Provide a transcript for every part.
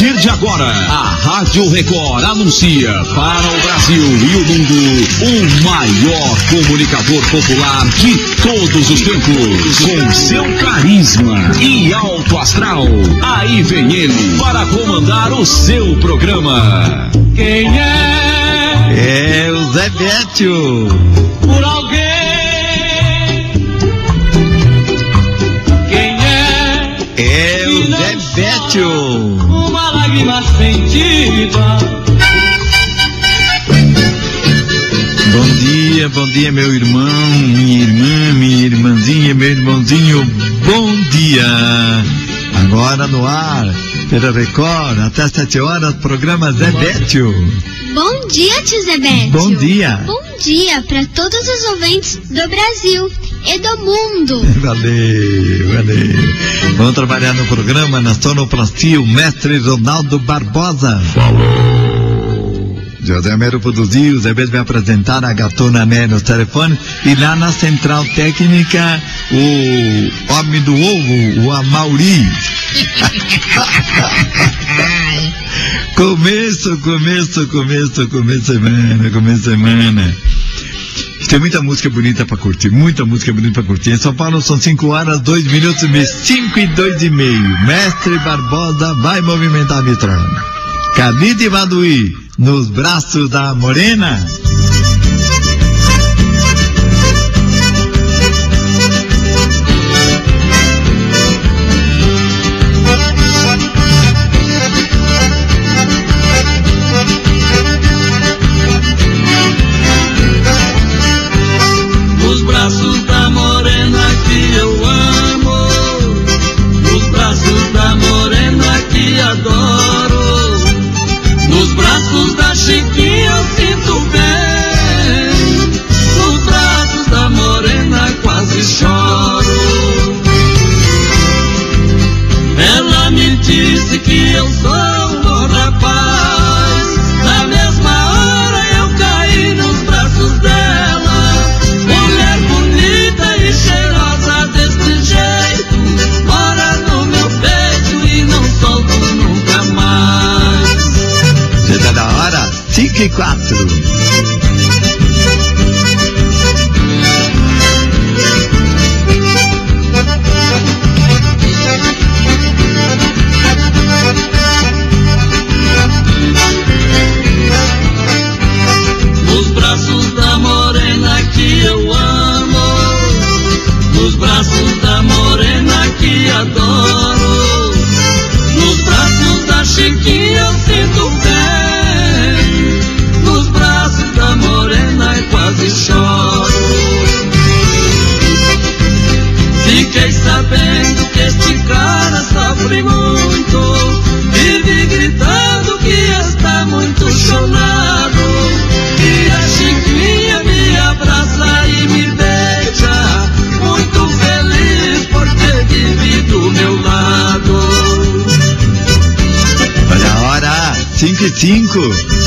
partir de agora, a Rádio Record anuncia para o Brasil e o mundo o maior comunicador popular de todos os tempos. Com seu carisma e alto astral. Aí vem ele para comandar o seu programa. Quem é? É o Zé Bétio. Por alguém. Quem é? É o Zé Bétio uma lágrima sentida. Bom dia, bom dia, meu irmão, minha irmã, minha irmãzinha, meu irmãozinho, bom dia. Agora no ar, pela Record, até sete horas, programa Zé Bétio. Bom dia, tio. Bom dia. Bom dia para todos os ouvintes do Brasil e do mundo. Valeu, valeu. Vamos trabalhar no programa na sonoplastia, o mestre Ronaldo Barbosa. Falou. José Mero produziu, Zé Beto vai apresentar a gatona Né no telefone e lá na central técnica o homem do ovo, o Amauri. começo, começo, começo, começo semana, começo semana. Tem muita música bonita pra curtir, muita música bonita pra curtir. Em São Paulo são 5 horas, 2 minutos e 5 e 2 e meio. Mestre Barbosa vai movimentar a vitrona. Cadide Baduí, nos braços da morena. Da hora? 5 e 4. Nos braços da morena que eu amo Nos braços da morena que adoro 5 e 5.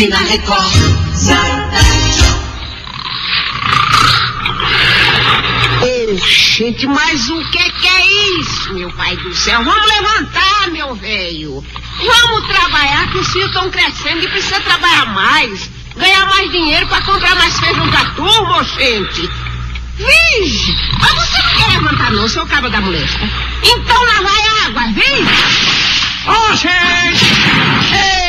Fique na Record. Gente, mas o que que é isso, meu pai do céu? Vamos levantar, meu velho. Vamos trabalhar que os filhos estão crescendo e precisa trabalhar mais. Ganhar mais dinheiro para comprar mais feijão pra turma, gente. Vixe, mas você não quer levantar não, seu cabo da molesta. Então lá vai água, vem. Ô, gente! Eita, mulher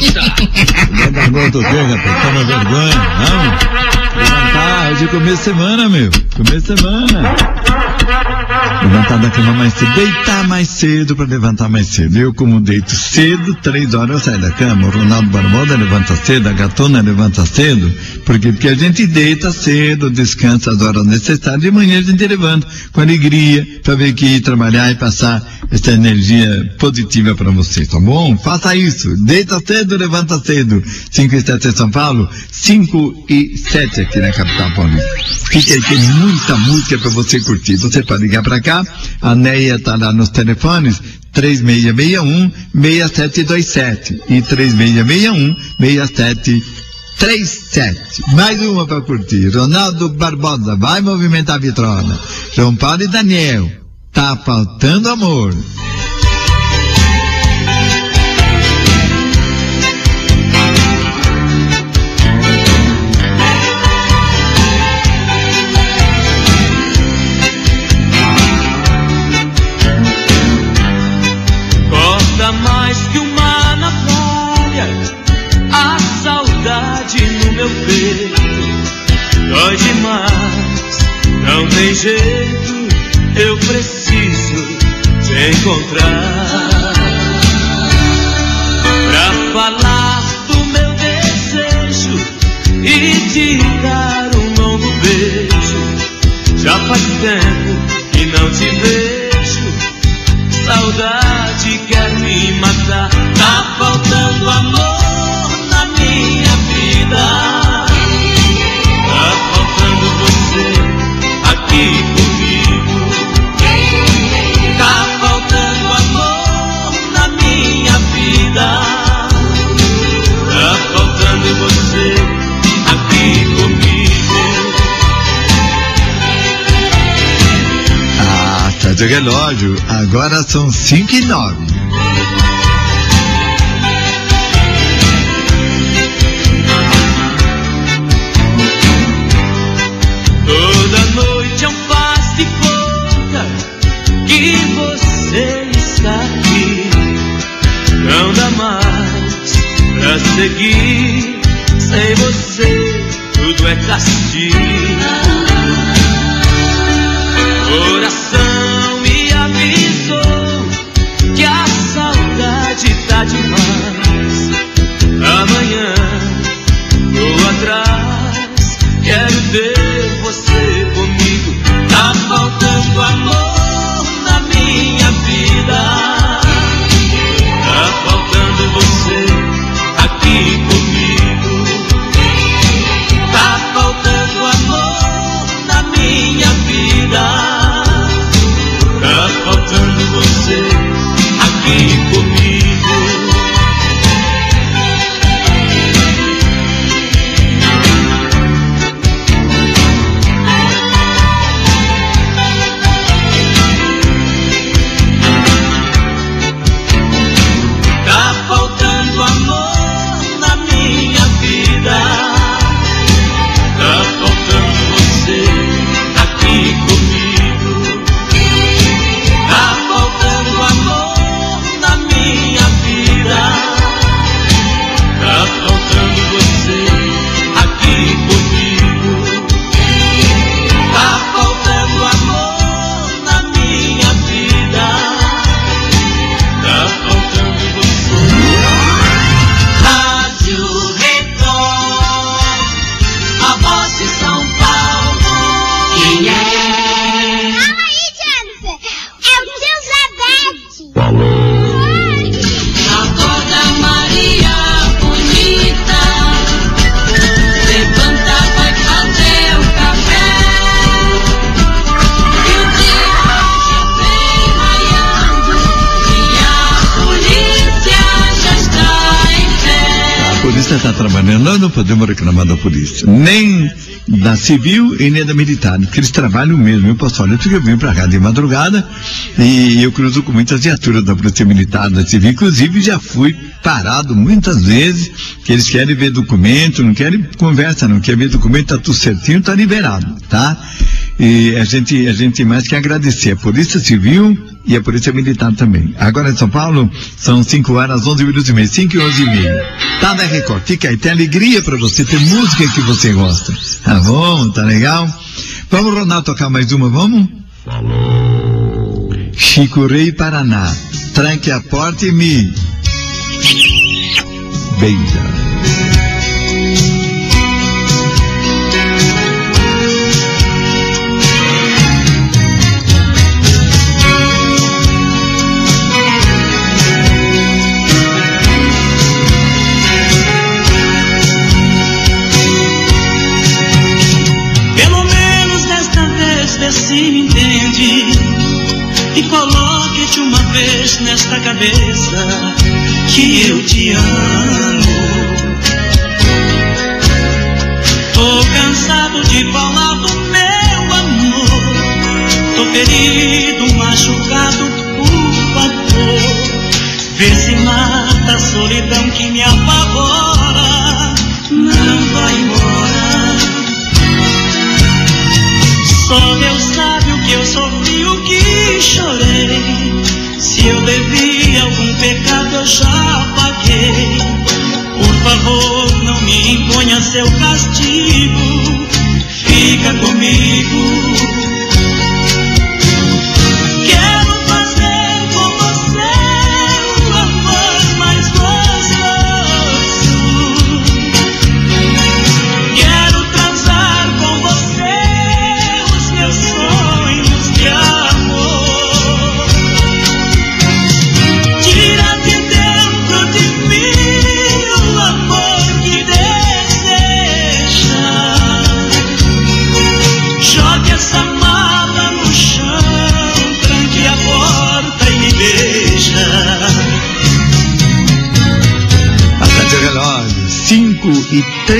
Mulher da gota o rapaz? Toma vergonha, não? Levantar, hoje é começo de semana, meu. Começo de semana. Levantar da cama mais cedo, deitar mais cedo para levantar mais cedo. Eu, como deito cedo, três horas eu saio da cama. O Ronaldo Barbosa levanta cedo, a gatona levanta cedo. Por quê? Porque a gente deita cedo, descansa as horas necessárias, de manhã a gente levanta com alegria para ver que ir trabalhar e passar essa energia positiva para você, tá bom? Faça isso. Deita cedo, levanta cedo. 5 e 7 em São Paulo, 5 e 7 aqui na capital paulista. Fica aí, tem muita música para você curtir. Você pode ligar para cá, a Neia tá lá nos telefones, 3661 6727 e 3661 6737. Mais uma para curtir. Ronaldo Barbosa, vai movimentar a vitrola. João Paulo e Daniel, tá faltando amor. Corta mais que uma navalha A saudade no meu peito. Dói demais Não tem jeito Eu preciso te encontrar. Pra falar do meu desejo E te dar um longo beijo. Já faz tempo que não te vejo. Saudade quer me matar. Tá faltando amor na minha vida. Tá faltando você aqui comigo. Tá faltando amor na minha vida. Tá faltando você aqui comigo. Ah, tá de relógio. Agora são 5 e 9. Pra seguir. Sem você, tudo é castigo. Da polícia. Nem da civil e nem da militar, porque eles trabalham mesmo. Eu posso falar, porque eu vim para cá de madrugada e eu cruzo com muitas viaturas da Polícia Militar, da Civil, inclusive já fui parado muitas vezes, que eles querem ver documento, não querem conversa, não quer ver documento, tá tudo certinho, tá liberado, tá? E a gente, a gente mais que agradecer a Polícia Civil e a Polícia Militar também. Agora em São Paulo, são 5 horas, 11 minutos e meio, 5 e 11 e meio. Tá na Record, fica aí, tem alegria para você, tem música que você gosta. Tá bom, tá legal? Vamos, Ronaldo, tocar mais uma, vamos? Falou. Chico Rei Paraná, tranque a porta e me beija. Tô 5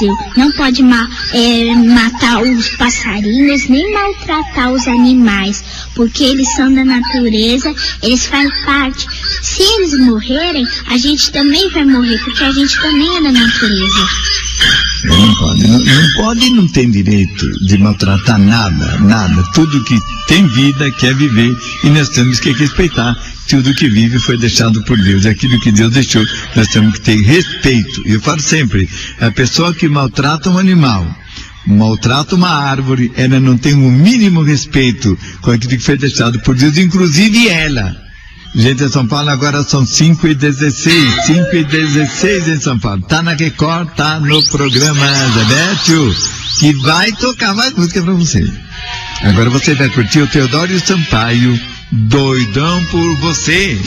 Brasil, não pode ma- é, matar os passarinhos nem maltratar os animais, porque eles são da natureza, eles fazem parte. Se eles morrerem, a gente também vai morrer, porque a gente também é da natureza. Não pode, não, não pode não tem direito de maltratar nada, nada. Tudo que tem vida quer viver e nós temos que respeitar. Tudo que vive foi deixado por Deus. Aquilo que Deus deixou, nós temos que ter respeito. E eu falo sempre, a pessoa que maltrata um animal, maltrata uma árvore, ela não tem o mínimo respeito com aquilo que foi deixado por Deus, inclusive ela. Gente, em São Paulo agora são 5 e 16 5 e 16 em São Paulo. Tá na Record, tá no programa Zebétio, que vai tocar mais música pra você. Agora você vai curtir o Teodoro Sampaio, doidão por você.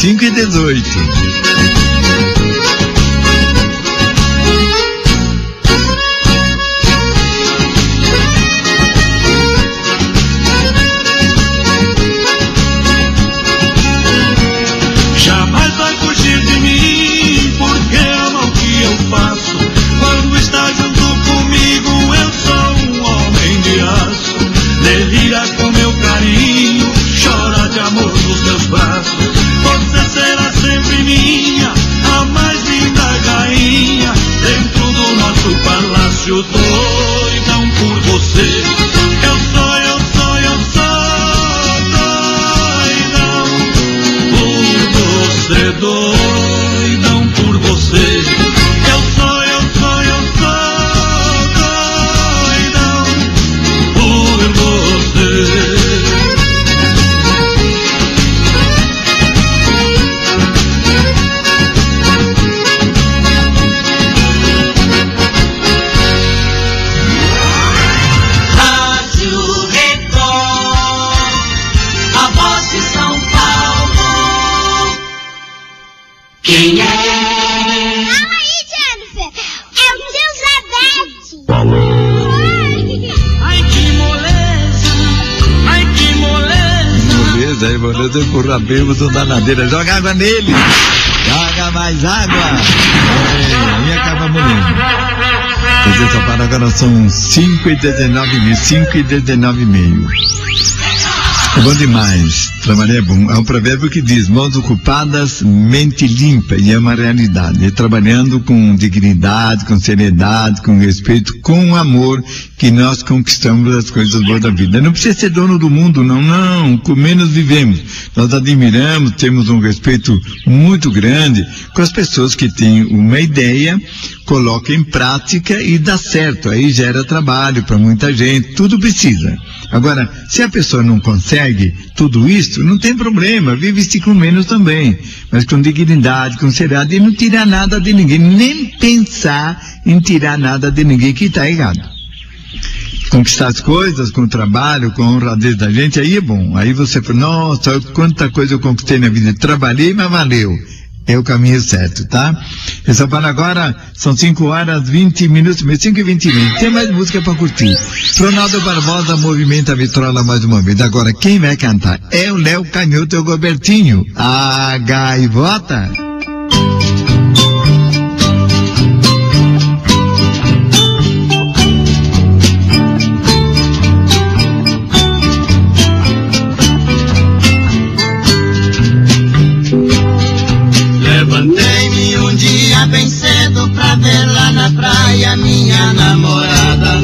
5 e 18 empurra bêbado da ladeira. Joga água nele! Joga mais água! É, aí acaba morrendo. Vocês só para agora são 5 e 19 mil, 5 e 19 e meio. É bom demais. Trabalhar é bom. Há um provérbio que diz: mãos ocupadas, mente limpa. E é uma realidade. É trabalhando com dignidade, com seriedade, com respeito, com amor, que nós conquistamos as coisas boas da vida. Não precisa ser dono do mundo, não, não. Com menos vivemos. Nós admiramos, temos um respeito muito grande com as pessoas que têm uma ideia, colocam em prática e dá certo. Aí gera trabalho para muita gente. Tudo precisa. Agora, se a pessoa não consegue tudo isso, não tem problema, vive-se com menos também, mas com dignidade, com seriedade, e não tirar nada de ninguém, nem pensar em tirar nada de ninguém que está errado. Conquistar as coisas com o trabalho, com a honradez da gente, aí é bom. Aí você fala, nossa, quanta coisa eu conquistei na vida. Trabalhei, mas valeu. É o caminho certo, tá? São Paulo agora são 5 horas 20 minutos, 5 e 20 minutos. Tem mais música pra curtir. Ronaldo Barbosa movimenta a vitrola mais uma vez. Agora, quem vai cantar? É o Léo Canhoto e o Gobertinho. A gaivota. foi a minha namorada.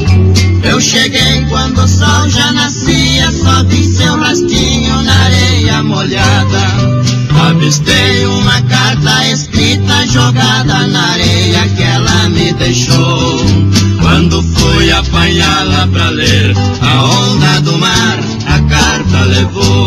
Eu cheguei quando o sol já nascia, só vi seu rastinho na areia molhada. Avistei uma carta escrita jogada na areia que ela me deixou. Quando fui apanhá-la pra ler, a onda do mar a carta levou.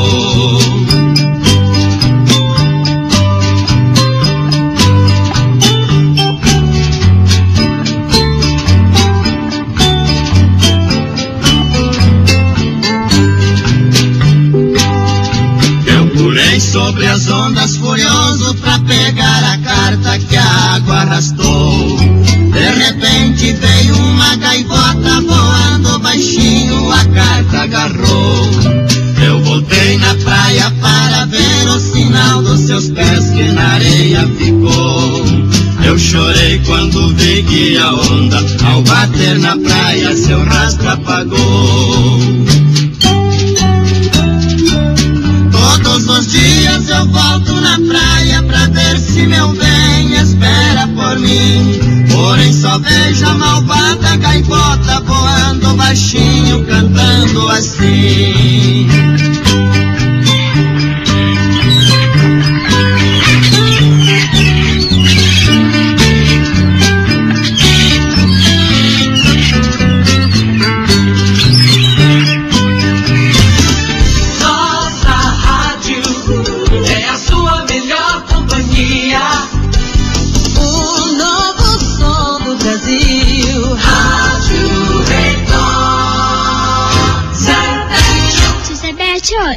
Bater na praia, seu rastro apagou. Todos os dias eu volto na praia pra ver se meu bem espera por mim. Porém só vejo a malvada gaivota voando baixinho, cantando assim.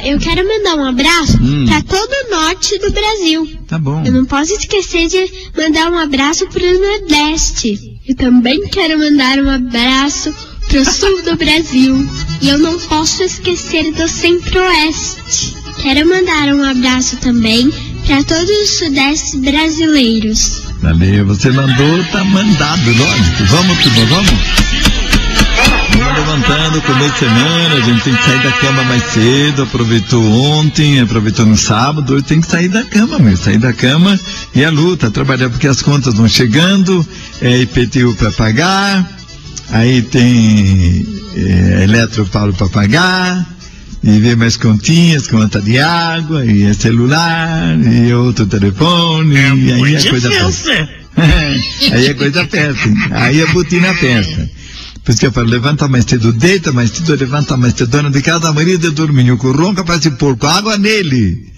Eu quero mandar um abraço Hum. pra todo o norte do Brasil. Tá bom. Eu não posso esquecer de mandar um abraço pro Nordeste. Eu também quero mandar um abraço pro sul do Brasil. E eu não posso esquecer do Centro-Oeste. Quero mandar um abraço também para todos os sudestes brasileiros. Valeu, você mandou, tá mandado, lógico. Vamos, turma, vamos? Levantando, começo de semana, a gente tem que sair da cama mais cedo, aproveitou ontem, aproveitou no sábado, hoje tem que sair da cama mesmo, sair da cama e a luta, trabalhar porque as contas vão chegando, é IPTU para pagar, aí tem é, eletropaulo para pagar, e ver mais continhas, conta de água, e é celular, e outro telefone, e aí a coisa aperta. aí a coisa aperta, hein? aí a botina aperta. Por isso que eu falo, levanta mais cedo, deita mais cedo, levanta mais cedo, dona de casa, marido de dorminho, com ronca parece porco, água nele.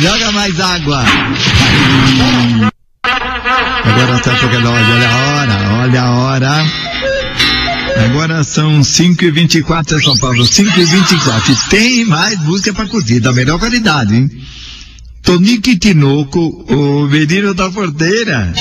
Joga mais água. Agora tá relógio, olha a hora, olha a hora. Agora são 5 e 24 é São Paulo, 5 e 24 E tem mais música pra curtir, da melhor qualidade, hein? Tonique Tinoco, o menino da porteira.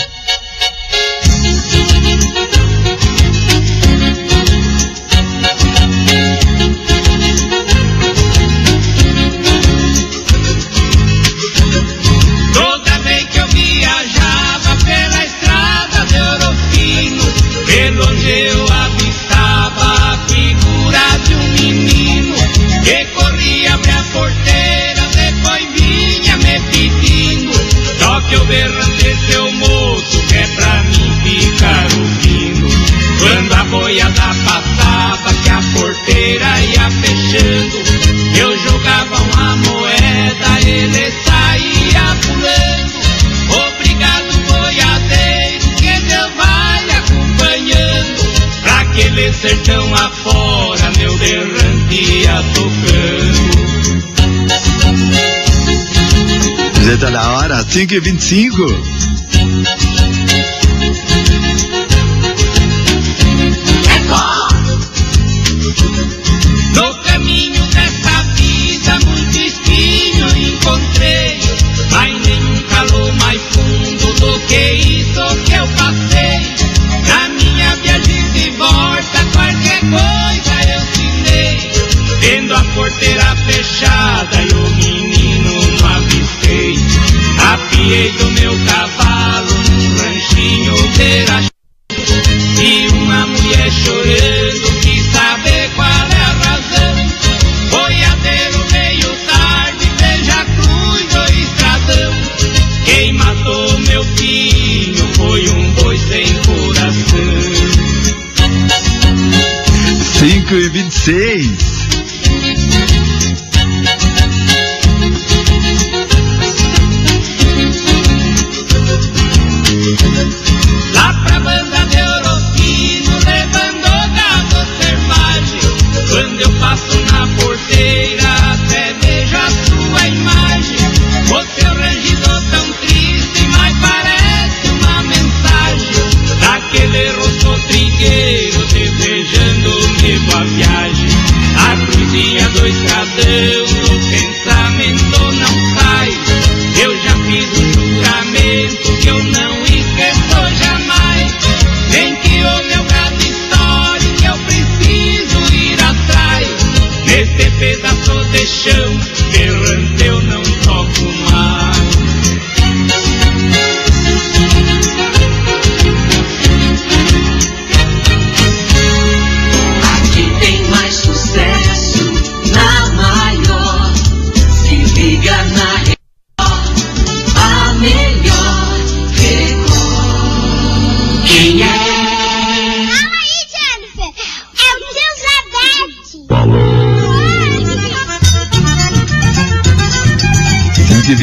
Eu avistava a figura de um menino que corria abrir a porteira, depois vinha me pedindo. Só que eu berrante seu moço, que é pra mim ficar ouvindo. Quando a boiada passava, que a porteira ia fechando, eu jogava uma moeda, ele saía pulando. Aquele sertão afora, meu berrante ia tocando. Já tá hora, 5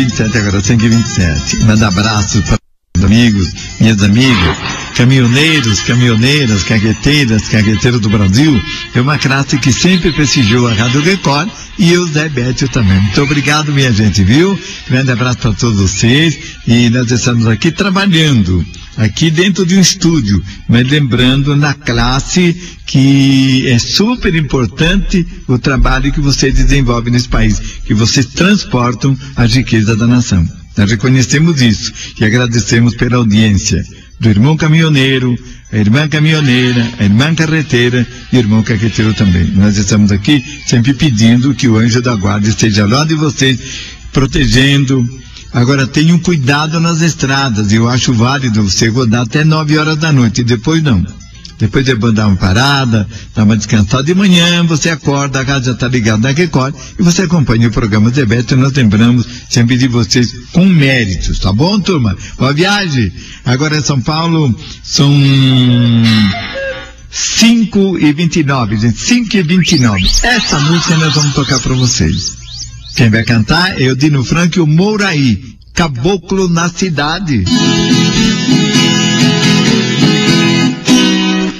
527 agora, 527. Manda abraço para meus amigos, minhas amigas, caminhoneiros, caminhoneiras, carreteiras, carreteiros do Brasil. É uma classe que sempre prestigiou a Rádio Record e eu, Zé Bétio, também. Muito obrigado, minha gente, viu? Grande abraço para todos vocês e nós estamos aqui trabalhando. Aqui dentro de um estúdio, mas lembrando na classe que é super importante o trabalho que vocês desenvolvem nesse país, que vocês transportam a riqueza da nação. Nós reconhecemos isso e agradecemos pela audiência do irmão caminhoneiro, a irmã caminhoneira, a irmã carreteira e o irmão carreteiro também. Nós estamos aqui sempre pedindo que o anjo da guarda esteja ao lado de vocês, protegendo. Agora tenham cuidado nas estradas. Eu acho válido você rodar até 9 horas da noite e depois não. Depois de dar uma parada, dar uma descansada de manhã, você acorda, a casa já está ligada na Record e você acompanha o programa de Beto. Nós lembramos sempre de vocês com méritos, tá bom, turma? Boa viagem! Agora em São Paulo são 5 e 29, gente, 5 e 29. Essa música nós vamos tocar para vocês. Quem vai cantar é o Dino Franco e o Mouraí, Caboclo na Cidade.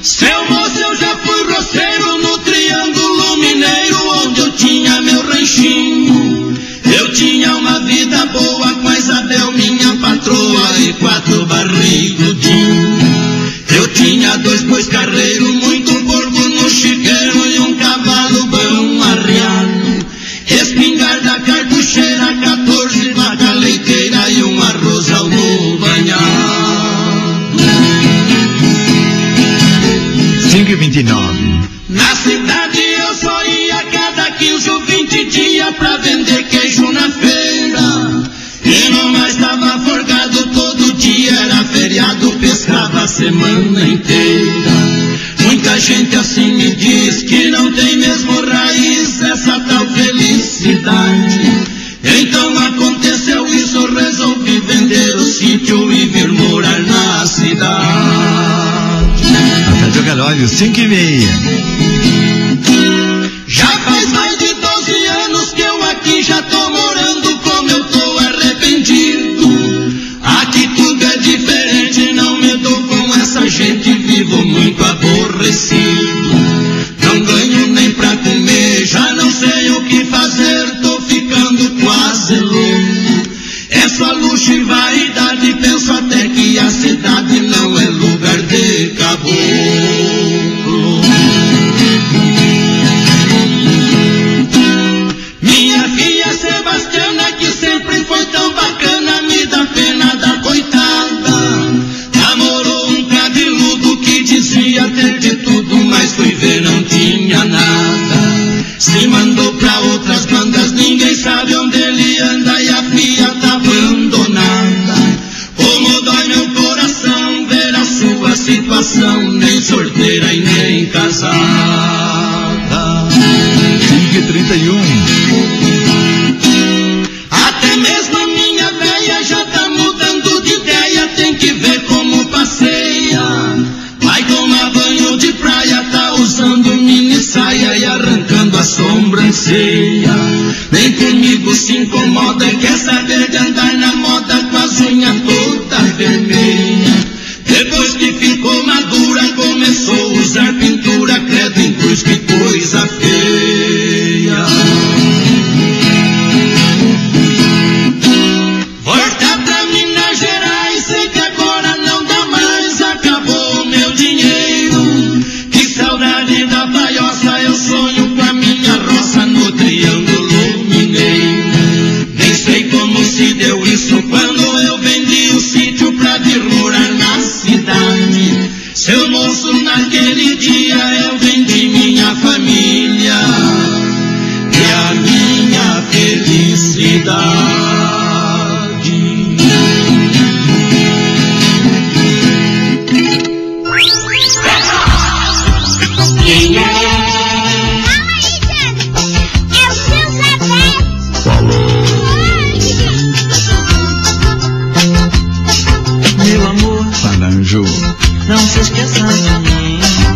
Seu moço, eu já fui roceiro no Triângulo Mineiro, onde eu tinha meu ranchinho. Eu tinha uma vida boa com a Isabel, minha patroa, e quatro barrigudinhos. Eu tinha dois bois carreiros, 5 29. Na cidade eu só ia cada 15 ou 20 dias pra vender queijo na feira. E não mais estava forgado todo dia, era feriado, pescava a semana inteira. Muita gente assim me diz que não tem mesmo raiz essa tal felicidade. Então aconteceu isso, resolvi vender o sítio e vir Rádio Galóleo, 5 e meia. Já faz mais de 12 anos que eu aqui já tô morando, como eu tô arrependido. Aqui tudo é diferente, não me dou com essa gente, vivo muito aborrecido. Nem casada. 5 e 31. Até mesmo a minha véia já tá mudando de ideia, tem que ver como passeia. Vai tomar banho de praia, tá usando mini saia e arrancando a sobrancelha. Nem comigo se incomoda, quer saber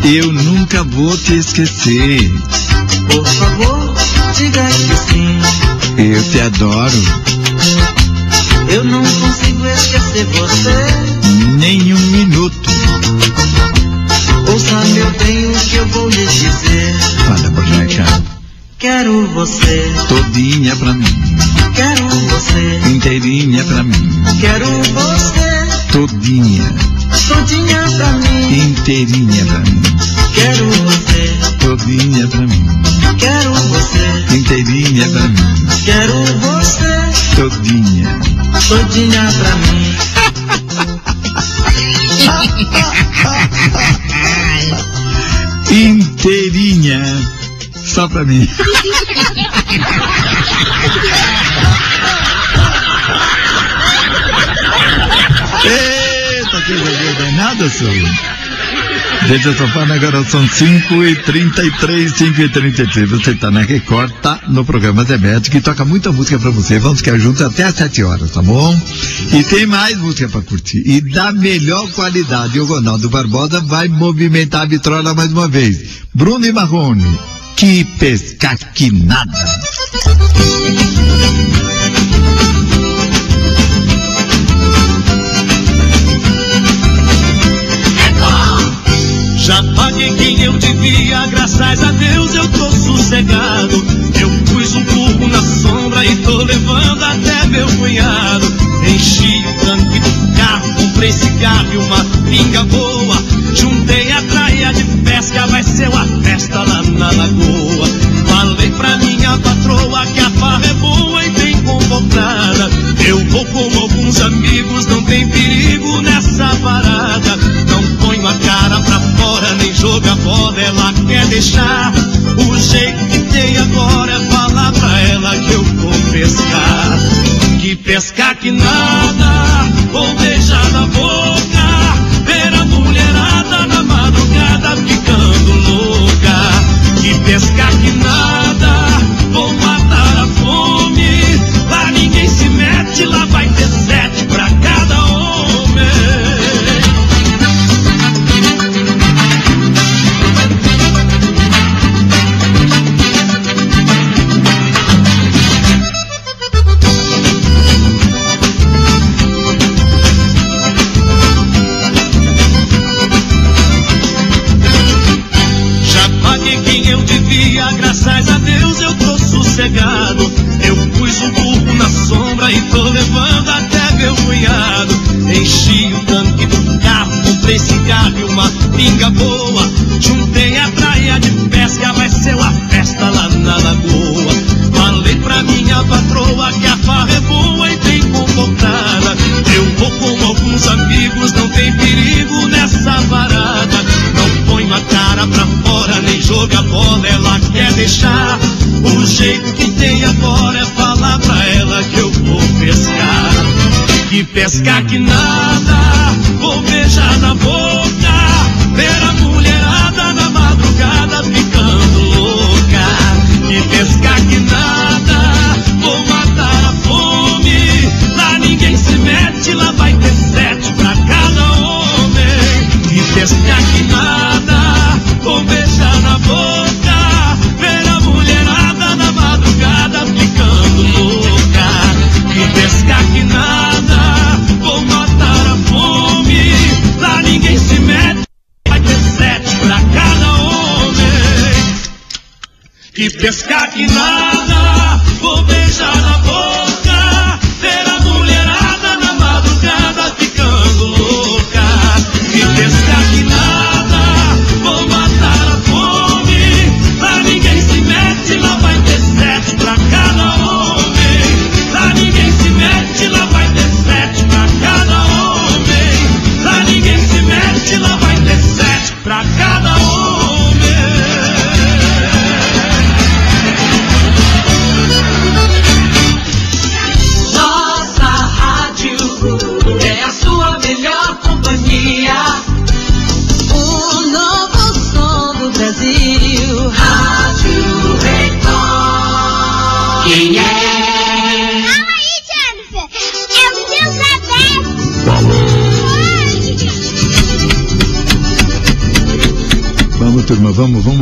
eu nunca vou te esquecer. Por favor, diga que sim. Eu te adoro, Eu não consigo esquecer você. nem um minuto. Ouça, meu bem, o que eu vou lhe dizer. Fala, boneca, Quero você, todinha pra mim, quero você, inteirinha pra mim, quero você, todinha, todinha pra mim. inteirinha pra mim, Quero você, todinha pra mim, quero você, inteirinha pra mim, quero você, todinha. todinha pra mim. Inteirinha, só pra mim. Eita, que danada, senhor. Gente, eu tô falando agora, são 5 e 33 5 e 33 Você tá na Record, tá no programa Zé Beto, que toca muita música pra você. Vamos ficar juntos até às 7 horas, tá bom? E tem mais música pra curtir. E da melhor qualidade. O Ronaldo Barbosa vai movimentar a vitrola mais uma vez. Bruno e Marrone. Que pescar que nada. Já paguei quem eu devia, graças a Deus eu tô sossegado. Eu pus um burro na sombra e tô levando até meu cunhado. Enchi o tanque do carro, comprei cigarro e uma pinga boa. Juntei a traia de pesca, vai ser uma festa lá na lagoa. Falei pra minha patroa que a farra é boa e bem convocada. Eu vou com alguns amigos, não tem perigo nessa parada. Não ponho a cara fora, nem joga bola, ela quer deixar. O jeito que tem agora falar pra ela que eu vou pescar. Que pescar que nada, vou beijar pinga boa. Juntei a praia de pesca, vai ser uma festa lá na lagoa. Falei pra minha patroa que a farra é boa e bem convocada. Eu vou com alguns amigos, não tem perigo nessa varada. Não ponho a cara pra fora, nem joga bola, ela quer deixar. O jeito que tem agora é falar pra ela que eu vou pescar. Que pescar que nada, vou beijar na boca. Que pescar que nada, vou matar a fome. Lá ninguém se mete, lá vai ter sete pra cada homem. Que pescar que nada, vou beijar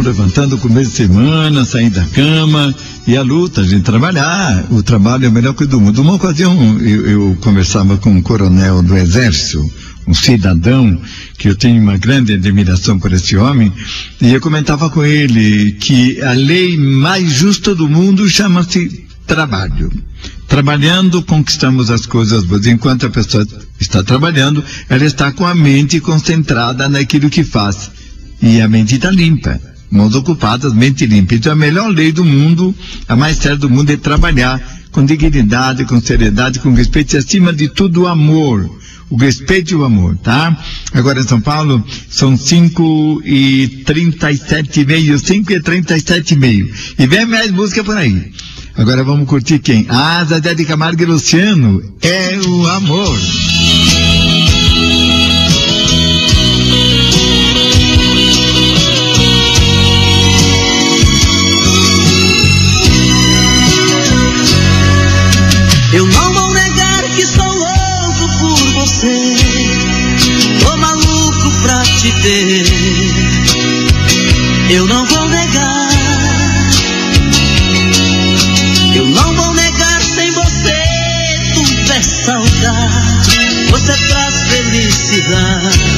vamos levantando começo de semana, sair da cama e a luta, a gente trabalhar. O trabalho é a melhor coisa do mundo. Uma ocasião eu, eu conversava com um coronel do exército, um cidadão, que eu tenho uma grande admiração por esse homem, e eu comentava com ele que a lei mais justa do mundo chama-se trabalho. Trabalhando, conquistamos as coisas boas. Enquanto a pessoa está trabalhando, ela está com a mente concentrada naquilo que faz. E a mente está limpa. Mãos ocupadas, mente limpa. Então a melhor lei do mundo, a mais séria do mundo é trabalhar com dignidade, com seriedade, com respeito e acima de tudo o amor. O respeito e o amor, tá? Agora em São Paulo são 5 e 37 e meio, 5 e 37 e meio. E vem mais música por aí. Agora vamos curtir quem? Ah, Zé de Camargo e Luciano. É o amor. Te ter. Eu não vou negar. Eu não vou negar sem você. Tudo é saudade. Você traz felicidade.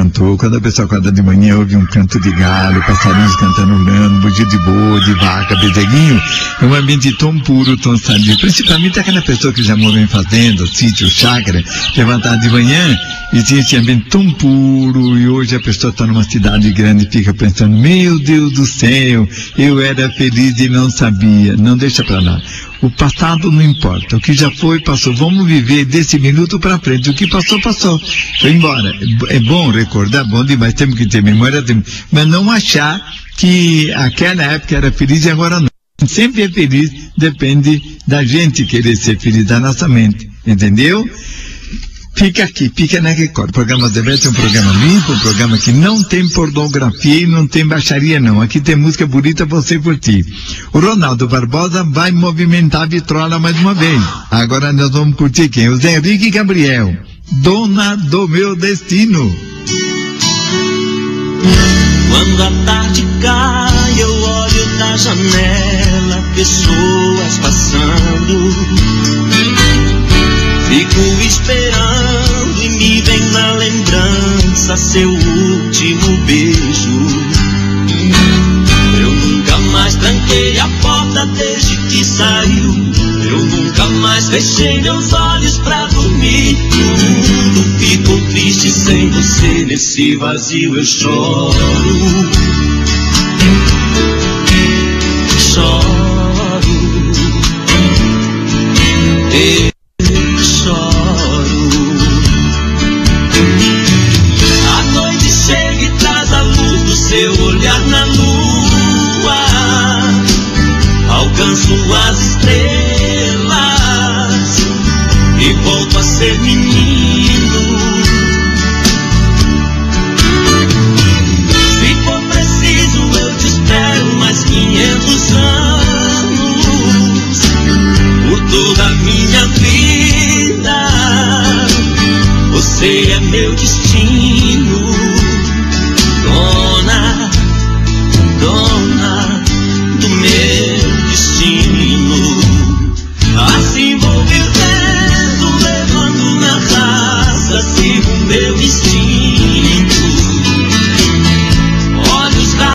Cantou, quando a pessoa acorda de manhã, ouve um canto de galo, passarinhos cantando lano, bugio de boi, de vaca, bezerrinho, é um ambiente tão puro, tão sadio. Principalmente aquela pessoa que já morou em fazenda, sítio, chácara, levantar de manhã e tinha esse ambiente tão puro, e hoje a pessoa está numa cidade grande e fica pensando, meu Deus do céu, eu era feliz e não sabia. Não deixa pra lá. O passado não importa. O que já foi, passou. Vamos viver desse minuto para frente. O que passou, passou. Foi embora. É bom recordar, bom demais. Temos que ter memória, temos... mas não achar que aquela época era feliz e agora não. Sempre é feliz, depende da gente querer ser feliz, da nossa mente. Entendeu? Fica aqui, fica na Record. O programa Debate é um programa limpo, um programa que não tem pornografia e não tem baixaria não. Aqui tem música bonita você curtir. O Ronaldo Barbosa vai movimentar a vitrola mais uma vez. Agora nós vamos curtir quem? O Zé Henrique Gabriel. Dona do meu destino. Quando a tarde cai, eu olho da janela, pessoas passando. Fico esperando e me vem na lembrança seu último beijo. Eu nunca mais tranquei a porta desde que saiu. Eu nunca mais fechei meus olhos pra dormir. O mundo ficou triste sem você. Nesse vazio eu. Choro.